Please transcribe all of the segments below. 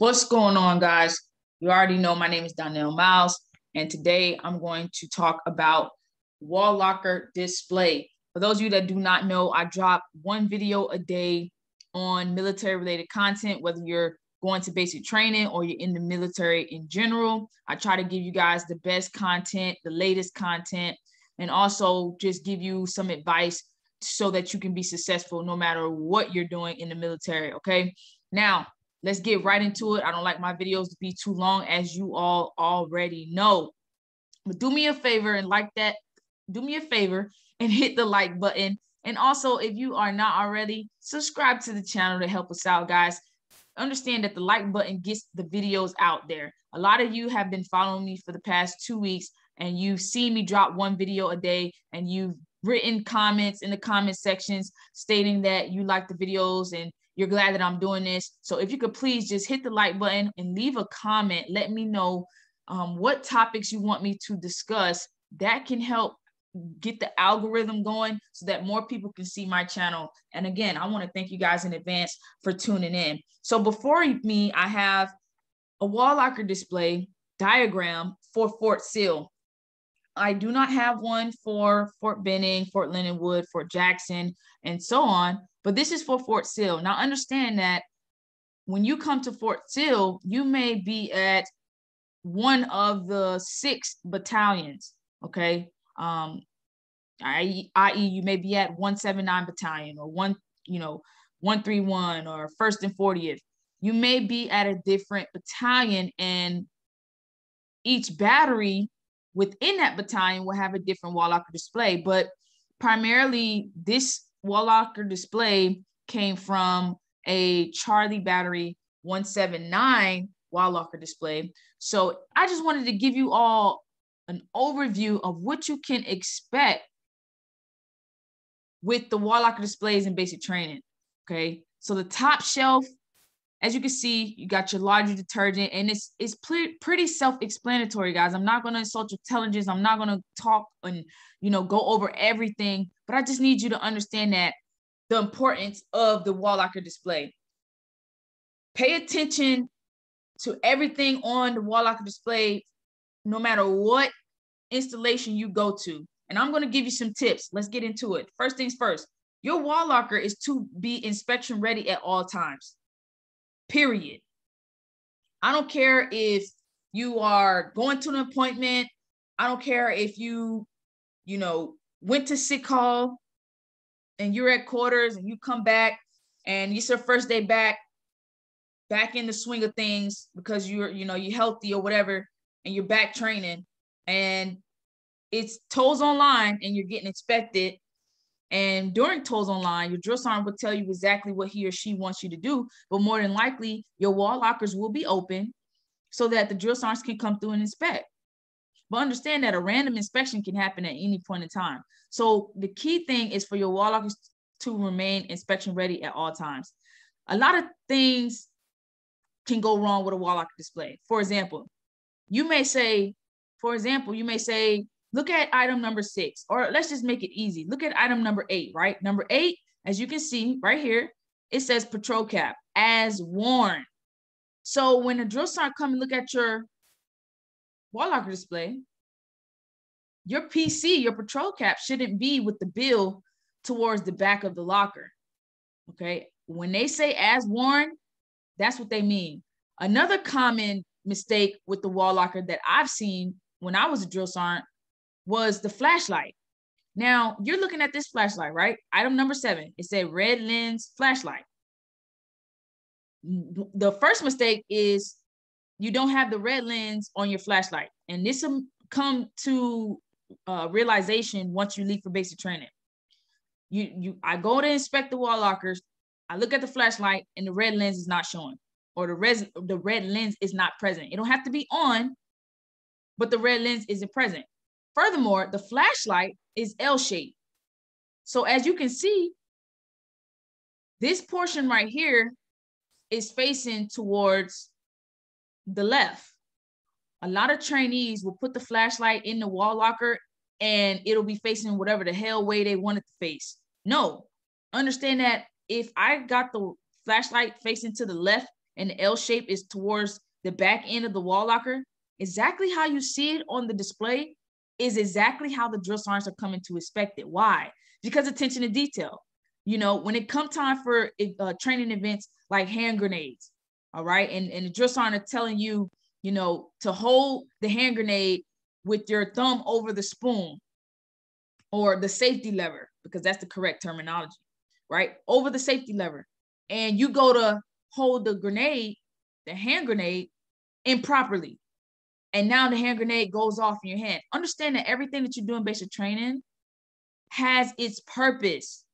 What's going on, guys? You already know my name is Donnell Miles, and today I'm going to talk about wall locker display. For those of you that do not know, I drop one video a day on military related content, whether you're going to basic training or you're in the military in general. I try to give you guys the best content, the latest content, and also just give you some advice so that you can be successful no matter what you're doing in the military. Okay. Now, let's get right into it. I don't like my videos to be too long, as you all already know. But do me a favor and like that. Do me a favor and hit the like button. And also, if you are not already, subscribe to the channel to help us out, guys. Understand that the like button gets the videos out there. A lot of you have been following me for the past two weeks, and you've seen me drop one video a day, and you've written comments in the comment sections stating that you like the videos and you're glad that I'm doing this. So if you could please just hit the like button and leave a comment, let me know um, what topics you want me to discuss. That can help get the algorithm going so that more people can see my channel. And again, I want to thank you guys in advance for tuning in. So before me, I have a wall locker display diagram for Fort Sill. I do not have one for Fort Benning, Fort Leonard Wood, Fort Jackson, and so on. But this is for Fort Sill. Now understand that when you come to Fort Sill, you may be at one of the six battalions. Okay. Um, i.e., you may be at 179 battalion or one, you know, 131 or first and 40th. You may be at a different battalion, and each battery within that battalion will have a different wall locker display. But primarily, this wall locker display came from a Charlie Battery 179 wall locker display. So I just wanted to give you all an overview of what you can expect with the wall locker displays in basic training. Okay. So the top shelf, as you can see, you got your laundry detergent, and it's it's pre- pretty self-explanatory, guys. I'm not gonna insult your intelligence. I'm not gonna talk and you know go over everything, but I just need you to understand that the importance of the wall locker display. Pay attention to everything on the wall locker display, no matter what installation you go to. And I'm to give you some tips. Let's get into it. First things first, your wall locker is to be inspection ready at all times. Period. I don't care if you are going to an appointment. I don't care if you, you know, went to sick call and you're at quarters and you come back and it's your first day back, back in the swing of things because you're, you know, you're healthy or whatever, and you're back training and it's toes online and you're getting inspected. And during toes online, your drill sergeant will tell you exactly what he or she wants you to do. But more than likely, your wall lockers will be open so that the drill sergeants can come through and inspect. But understand that a random inspection can happen at any point in time. So the key thing is for your wall lockers to remain inspection ready at all times. A lot of things can go wrong with a wall locker display. For example, you may say, for example, you may say, look at item number six, or let's just make it easy. Look at item number eight, right? Number eight, as you can see right here, it says patrol cap as worn. So when a drill sergeant come and look at your wall locker display, your PC, your patrol cap shouldn't be with the bill towards the back of the locker. Okay. When they say as worn, that's what they mean. Another common mistake with the wall locker that I've seen when I was a drill sergeant was the flashlight. Now you're looking at this flashlight, right? Item number seven, it said red lens flashlight. The first mistake is you don't have the red lens on your flashlight. And this will come to uh, realization once you leave for basic training. You, you, I go to inspect the wall lockers. I look at the flashlight and the red lens is not showing, or the red, the red lens is not present. It don't have to be on, but the red lens isn't present. Furthermore, the flashlight is L-shaped. So as you can see, this portion right here is facing towards the left. A lot of trainees will put the flashlight in the wall locker and it'll be facing whatever the hell way they want it to face. No, understand that if I got the flashlight facing to the left and the L shape is towards the back end of the wall locker, exactly how you see it on the display is exactly how the drill sergeants are coming to expect it. Why? Because attention to detail. You know, when it come time for uh, training events like hand grenades, all right, and, and the drill sergeant are telling you, you know, to hold the hand grenade with your thumb over the spoon or the safety lever, because that's the correct terminology, right? Over the safety lever. And you go to hold the grenade, the hand grenade, improperly. And now the hand grenade goes off in your hand. Understand that everything that you're doing basic training has its purpose.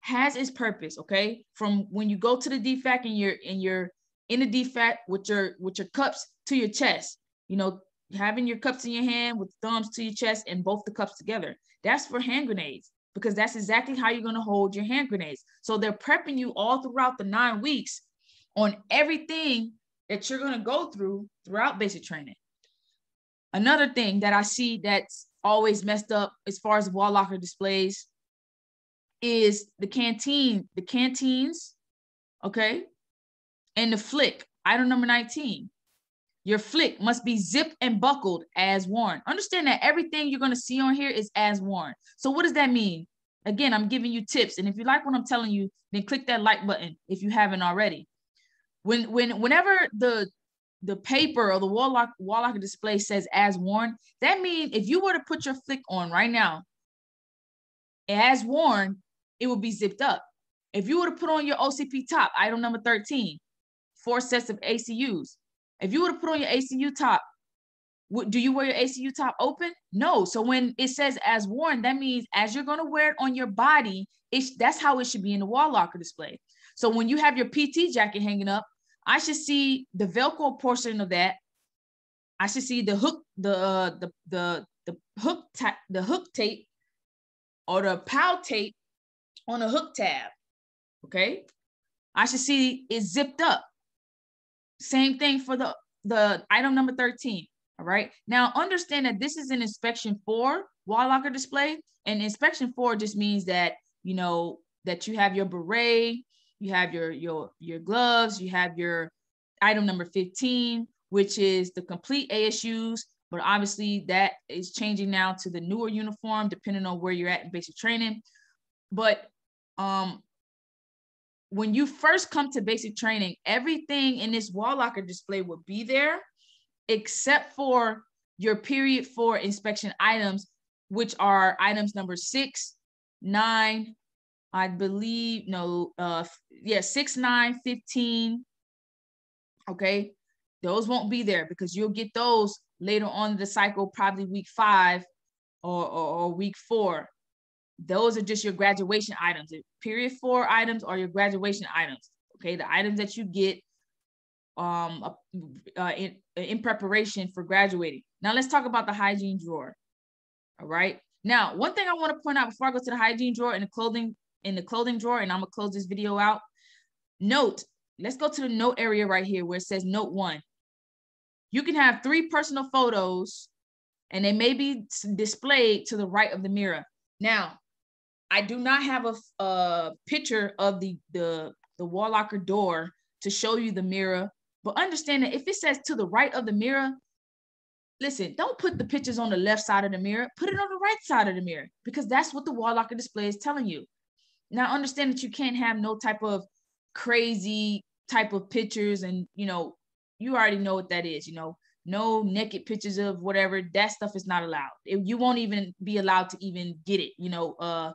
Has its purpose, okay? From when you go to the DFAC and you're and you're in the DFAC with your with your cups to your chest, you know, having your cups in your hand with thumbs to your chest and both the cups together. That's for hand grenades because that's exactly how you're going to hold your hand grenades. So they're prepping you all throughout the nine weeks on everything that you're going to go through throughout basic training. Another thing that I see that's always messed up as far as wall locker displays is the canteen, the canteens, okay, and the flick. Item number 19. Your flick must be zipped and buckled as worn. Understand that everything you're going to see on here is as worn. So what does that mean? Again, I'm giving you tips. And if you like what I'm telling you, then click that like button if you haven't already. When when whenever the the paper or the wall lock wall locker display says as worn, that means if you were to put your flick on right now, as worn, it would be zipped up. If you were to put on your OCP top, item number 13, four sets of ACUs, if you were to put on your ACU top, do you wear your ACU top open? No. So when it says as worn, that means as you're going to wear it on your body, it's that's how it should be in the wall locker display. So when you have your PT jacket hanging up, I should see the Velcro portion of that. I should see the hook, the uh, the the the hook ta- the hook tape or the pile tape on a hook tab. Okay. I should see it zipped up. Same thing for the, the item number 13. All right. Now understand that this is an inspection for wall locker display. And inspection four just means that, you know, that you have your beret, you have your your your gloves, you have your item number 15, which is the complete ASUs, but obviously that is changing now to the newer uniform depending on where you're at in basic training. But um when you first come to basic training, everything in this wall locker display will be there, except for your period four inspection items, which are items number six, nine, I believe, no, uh, yeah, six, nine, 15. Okay. Those won't be there because you'll get those later on in the cycle, probably week five or, or, or week four those are just your graduation items. Period four items are your graduation items. Okay, the items that you get um uh, in in preparation for graduating. Now let's talk about the hygiene drawer. All right. Now, one thing I want to point out before I go to the hygiene drawer and the clothing in the clothing drawer, and I'm gonna close this video out. Note, let's go to the note area right here where it says note one. You can have three personal photos and they may be displayed to the right of the mirror. Now, I do not have a, a picture of the, the, the wall locker door to show you the mirror, but understand that if it says to the right of the mirror, listen, don't put the pictures on the left side of the mirror, put it on the right side of the mirror, because that's what the wall locker display is telling you. Now understand that you can't have no type of crazy type of pictures and you know, you already know what that is, you know, no naked pictures of whatever that stuff is not allowed it, you won't even be allowed to even get it you know uh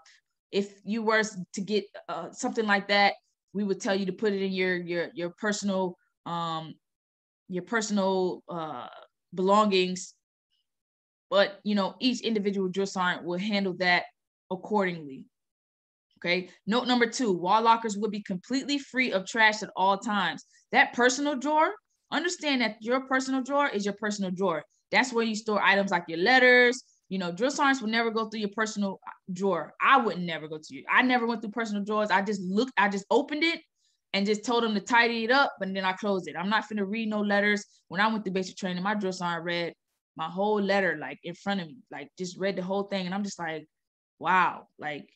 if you were to get uh, something like that, we would tell you to put it in your your your personal um your personal uh belongings. But you know, each individual drill sergeant will handle that accordingly. Okay. Note number two: wall lockers will be completely free of trash at all times. That personal drawer. Understand that your personal drawer is your personal drawer. That's where you store items like your letters, you know, drill sergeants would never go through your personal drawer. I would never go to you. I never went through personal drawers. I just looked, I just opened it and just told them to tidy it up, and then I closed it. I'm not finna read no letters. When I went to basic training, my drill sergeant read my whole letter like in front of me, like just read the whole thing, and I'm just like, wow, like.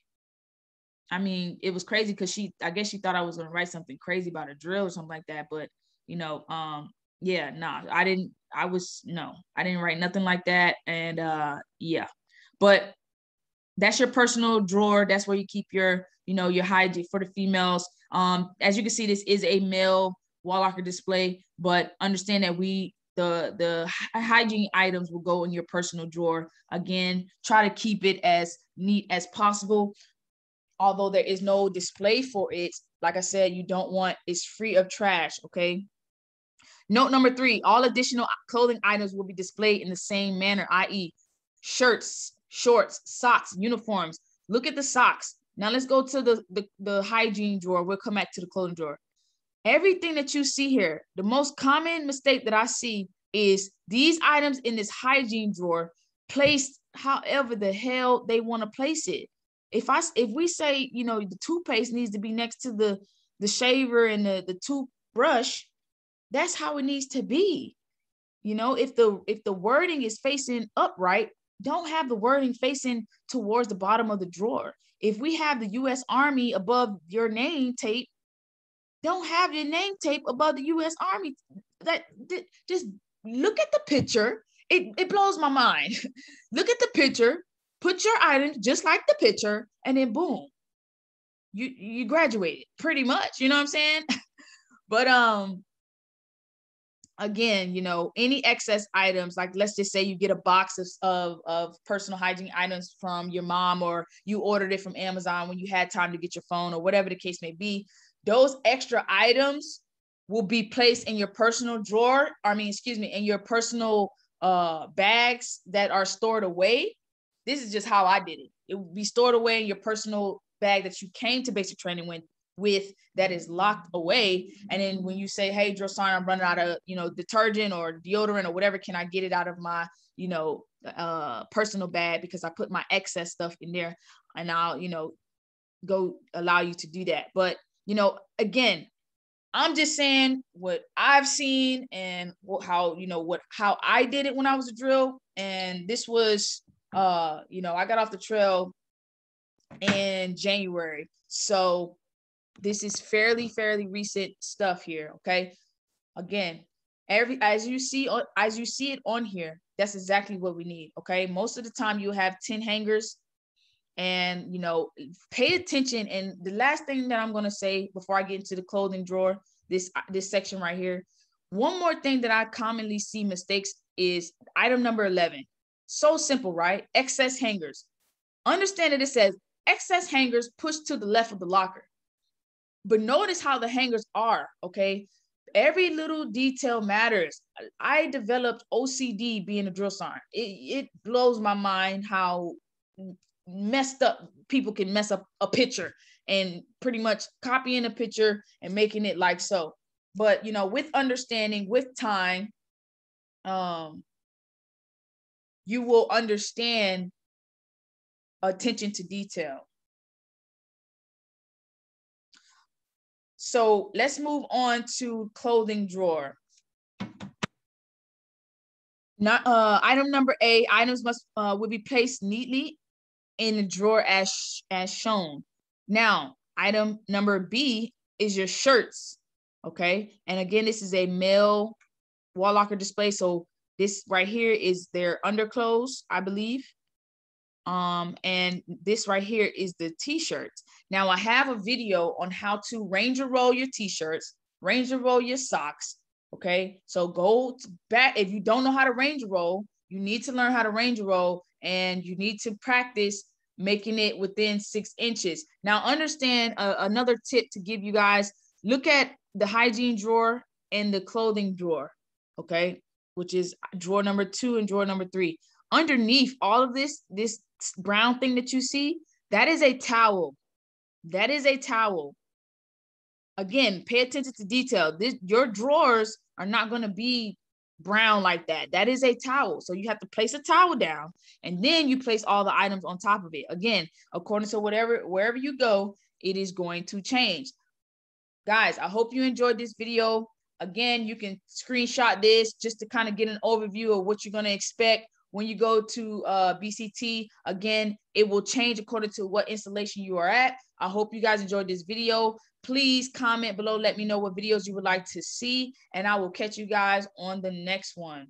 I mean, it was crazy because she, I guess she thought I was gonna write something crazy about a drill or something like that. But you know, um, yeah, nah, I didn't, I was, no, I didn't write nothing like that. And uh, yeah, but that's your personal drawer. That's where you keep your, you know, your hygiene for the females. Um, as you can see, this is a male wall locker display, but understand that we the the hygiene items will go in your personal drawer. Again, try to keep it as neat as possible. Although there is no display for it, like I said, you don't want it's free of trash. Okay. Note number three: all additional clothing items will be displayed in the same manner, i.e., shirts, shorts, socks, uniforms. Look at the socks. Now let's go to the, the, the hygiene drawer. We'll come back to the clothing drawer. Everything that you see here, the most common mistake that I see is these items in this hygiene drawer placed however the hell they want to place it. If I if we say, you know, the toothpaste needs to be next to the the shaver and the, the toothbrush, that's how it needs to be. You know, if the if the wording is facing upright, don't have the wording facing towards the bottom of the drawer. If we have the US Army above your name tape, don't have your name tape above the U.S. Army. That just look at the picture. It, it blows my mind. look at the picture, put your items just like the picture, and then boom, you you graduated pretty much. You know what I'm saying? but um, again, you know, any excess items, like let's just say you get a box of, of, of personal hygiene items from your mom, or you ordered it from Amazon when you had time to get your phone, or whatever the case may be those extra items will be placed in your personal drawer. I mean, excuse me, in your personal uh, bags that are stored away. This is just how I did it. It would be stored away in your personal bag that you came to basic training with with that is locked away. And then when you say, hey, Drosana, I'm running out of, you know, detergent or deodorant or whatever, can I get it out of my, you know, uh, personal bag because I put my excess stuff in there and I'll, you know, go allow you to do that. But you know, again, I'm just saying what I've seen and how, you know, what how I did it when I was a drill. And this was uh, you know, I got off the trail in January. So this is fairly, fairly recent stuff here. Okay. Again, every as you see on as you see it on here, that's exactly what we need. Okay. Most of the time you have 10 hangers and you know pay attention and the last thing that i'm going to say before i get into the clothing drawer this this section right here one more thing that i commonly see mistakes is item number 11 so simple right? Excess hangers. Understand that it says excess hangers pushed to the left of the locker. But notice how the hangers are okay? Every little detail matters. I developed ocd being a drill sergeant. It, it blows my mind how messed up people can mess up a picture and pretty much copying a picture and making it like so. But you know with understanding with time um you will understand attention to detail so let's move on to clothing drawer not uh item number a items must uh will be placed neatly in the drawer as, as shown. Now, item number B is your shirts, okay? And again, this is a male wall locker display. So this right here is their underclothes, I believe. Um, and this right here is the t-shirt. Now I have a video on how to ranger roll your t-shirts, ranger roll your socks, okay? So go back, if you don't know how to ranger roll, you need to learn how to ranger roll and you need to practice making it within six inches. Now, understand uh, another tip to give you guys look at the hygiene drawer and the clothing drawer, okay, which is drawer number two and drawer number three. Underneath all of this, this brown thing that you see, that is a towel. That is a towel. Again, pay attention to detail. This, your drawers are not going to be brown like that. That is a towel. So you have to place a towel down and then you place all the items on top of it. Again, according to whatever, wherever you go, it is going to change. Guys, I hope you enjoyed this video. Again, you can screenshot this just to kind of get an overview of what you're going to expect when you go to uh, BCT. Again, it will change according to what installation you are at. I hope you guys enjoyed this video. Please comment below. Let me know what videos you would like to see, and I will catch you guys on the next one.